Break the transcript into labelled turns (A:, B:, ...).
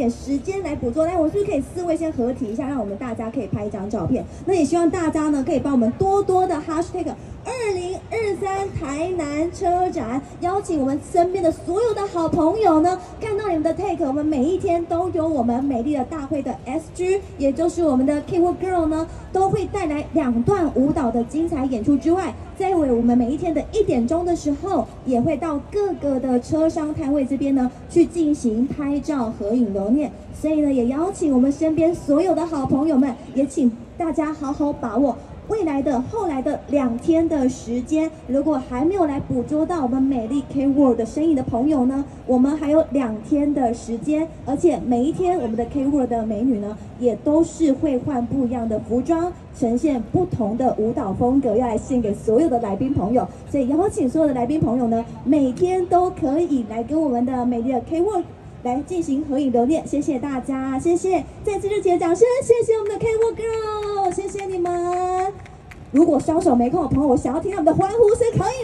A: 点时间来捕捉。来，我是不是可以四位先合体一下，让我们大家可以拍一张照片？那也希望大家呢可以帮我们多多的 hashtag 二零二三台南车展，邀请我们身边的所有的好朋友呢，看我们的 take，我们每一天都有我们美丽的大会的 SG，也就是我们的 k i w o Girl 呢，都会带来两段舞蹈的精彩演出之外，在为我们每一天的一点钟的时候，也会到各个的车商摊位这边呢，去进行拍照、合影、留念。所以呢，也邀请我们身边所有的好朋友们，也请大家好好把握。未来的后来的两天的时间，如果还没有来捕捉到我们美丽 K World 的身影的朋友呢，我们还有两天的时间，而且每一天我们的 K World 的美女呢，也都是会换不一样的服装，呈现不同的舞蹈风格，要来献给所有的来宾朋友。所以邀请所有的来宾朋友呢，每天都可以来跟我们的美丽的 K World。来进行合影留念，谢谢大家，谢谢，再次热情的掌声，谢谢我们的 K World。如果双手没空的朋友，我想要听他们的欢呼声，可以